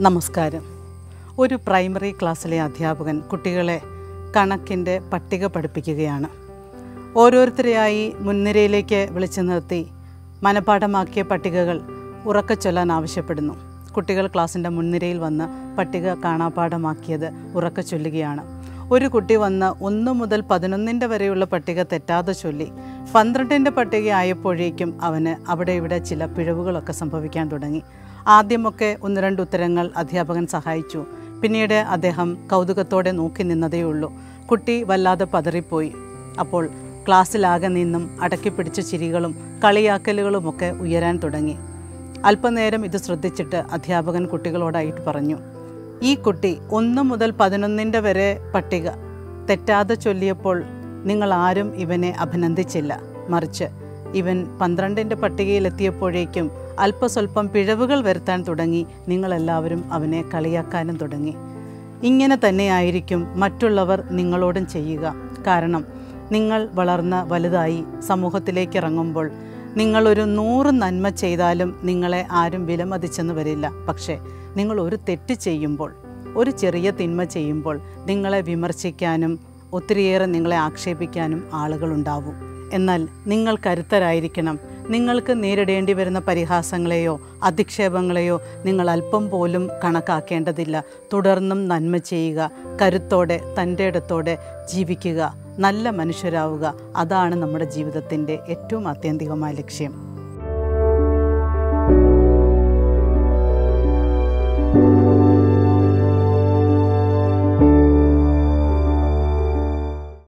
നമസ്കാരം. ഒരു പ്രൈമറി ക്ലാസ്സിലെ അധ്യാപകൻ കുട്ടികളെ കണക്കിന്റെ പട്ടിക പഠിപ്പിക്കുകയാണ്. ഓരോരുത്തരെയായി മുൻനിരയിലേക്ക് വിളിച്ചു നിർത്തി മനപാഠമാക്കിയ പട്ടികകൾ ഉറക്കെ ചൊല്ലാൻ ആവശ്യപ്പെടുന്നു. കുട്ടികൾ ക്ലാസ്സിന്റെ മുൻനിരയിൽ വന്ന് പട്ടിക കാണാപാഠമാക്കിയത് ഉറക്കെ ചൊല്ലുകയാണ്. ഒരു കുട്ടി വന്ന് ഒന്ന് മുതൽ പതിനൊന്നിന്റെ വരെയുള്ള പട്ടിക തെറ്റാതെ ചൊല്ലി പന്ത്രണ്ടിന്റെ പട്ടിക ആയപ്പോഴേക്കും അവന് അവിടെ ഇവിടെ ചില പിഴവുകളൊക്കെ സംഭവിക്കാൻ തുടങ്ങി. ആദ്യമൊക്കെ ഒന്ന് രണ്ട് ഉത്തരങ്ങൾ അധ്യാപകൻ സഹായിച്ചു. പിന്നീട് അദ്ദേഹം കൗതുകത്തോടെ നോക്കി നിന്നതേയുള്ളൂ. കുട്ടി വല്ലാതെ പതറിപ്പോയി. അപ്പോൾ ക്ലാസ്സിലാകെ നിന്നും അടക്കിപ്പിടിച്ച ചിരികളും കളിയാക്കലുകളുമൊക്കെ ഉയരാൻ തുടങ്ങി. അല്പനേരം ഇത് ശ്രദ്ധിച്ചിട്ട് അധ്യാപകൻ കുട്ടികളോടായിട്ട് പറഞ്ഞു ഈ കുട്ടി ഒന്ന് മുതൽ പതിനൊന്നിന്റെ വരെ പട്ടിക. തെറ്റാതെ ചൊല്ലിയപ്പോൾ നിങ്ങൾ ആരും ഇവനെ അഭിനന്ദിച്ചില്ല മറിച്ച് ഇവൻ പന്ത്രണ്ടിന്റെ പട്ടികയിലെത്തിയപ്പോഴേക്കും അല്പസ്വല്പം പിഴവുകൾ വരുത്താൻ തുടങ്ങി. നിങ്ങളെല്ലാവരും അവനെ കളിയാക്കാനും തുടങ്ങി. ഇങ്ങനെ തന്നെയായിരിക്കും മറ്റുള്ളവർ നിങ്ങളോടും ചെയ്യുക. കാരണം നിങ്ങൾ വളർന്ന് വലുതായി സമൂഹത്തിലേക്ക് ഇറങ്ങുമ്പോൾ നിങ്ങളൊരു നൂറ് നന്മ ചെയ്താലും നിങ്ങളെ ആരും വിലമതിച്ചെന്ന് വരില്ല. പക്ഷേ നിങ്ങൾ ഒരു തെറ്റ് ചെയ്യുമ്പോൾ ഒരു ചെറിയ തിന്മ ചെയ്യുമ്പോൾ നിങ്ങളെ വിമർശിക്കാനും ഒത്തിരിയേറെ നിങ്ങളെ ആക്ഷേപിക്കാനും ആളുകളുണ്ടാവും. എന്നാൽ നിങ്ങൾ കരുത്തരായിരിക്കണം. നിങ്ങൾക്ക് നേരിടേണ്ടി വരുന്ന പരിഹാസങ്ങളെയോ അധിക്ഷേപങ്ങളെയോ നിങ്ങൾ അല്പം പോലും കണക്കാക്കേണ്ടതില്ല. തുടർന്നും നന്മ ചെയ്യുക കരുത്തോടെ തന്റെ ഇടത്തോടെ ജീവിക്കുക നല്ല മനുഷ്യരാവുക. അതാണ് നമ്മുടെ ജീവിതത്തിന്റെ ഏറ്റവും ആത്യന്തികമായ ലക്ഷ്യം.